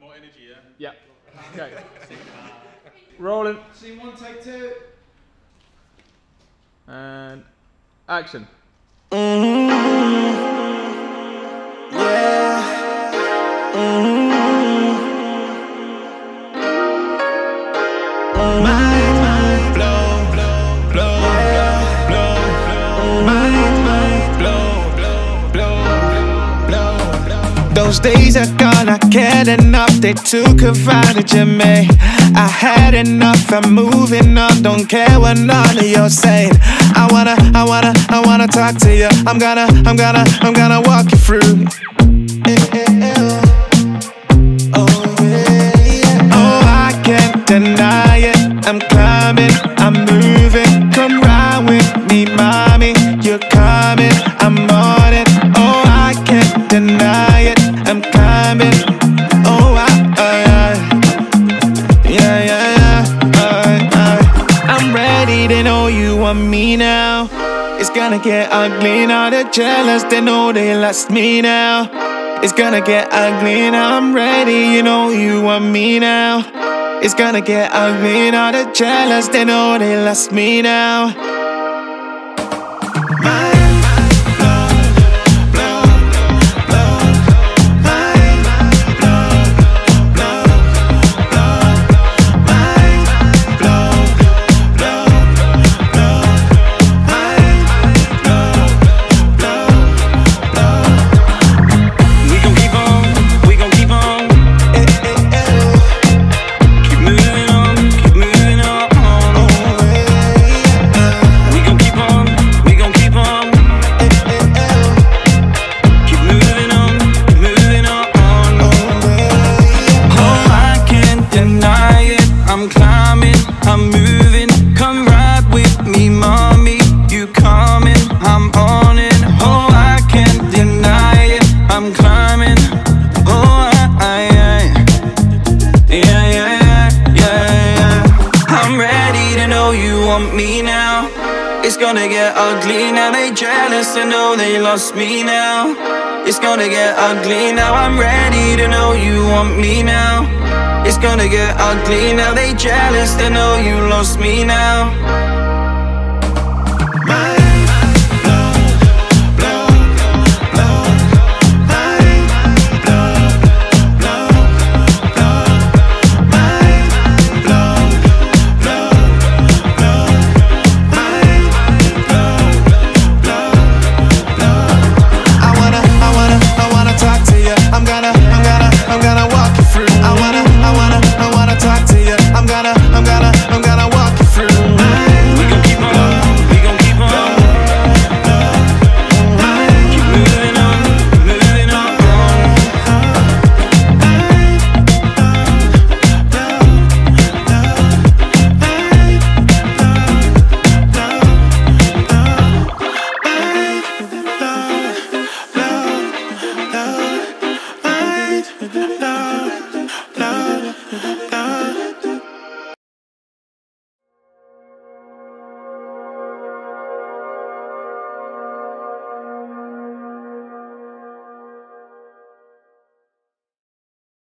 More energy, yeah? Yeah. Okay. Rolling Scene one, take two. and action. Mm-hmm. Those days are gone, I cared enough. They took advantage of me. I had enough, I'm moving on. Don't care what none of you're saying. I wanna, I wanna, I wanna talk to you. I'm gonna, I'm gonna, I'm gonna walk you through. Oh, I can't deny it. I'm climbing, I'm moving. Come now. It's gonna get ugly now. They're jealous, they know they lost me now. It's gonna get ugly now. I'm ready, you know you want me now. It's gonna get ugly now. They're jealous, they know they lost me now. Me, mommy. You coming, I'm on it. Oh, I can't deny it. I'm climbing. Oh, I, I, I. Yeah, yeah, yeah, yeah. I'm ready to know you want me now. It's gonna get ugly now. They jealous to know they lost me now. It's gonna get ugly now. I'm ready to know you want me now. It's gonna get ugly now. They jealous to know you lost me now. tá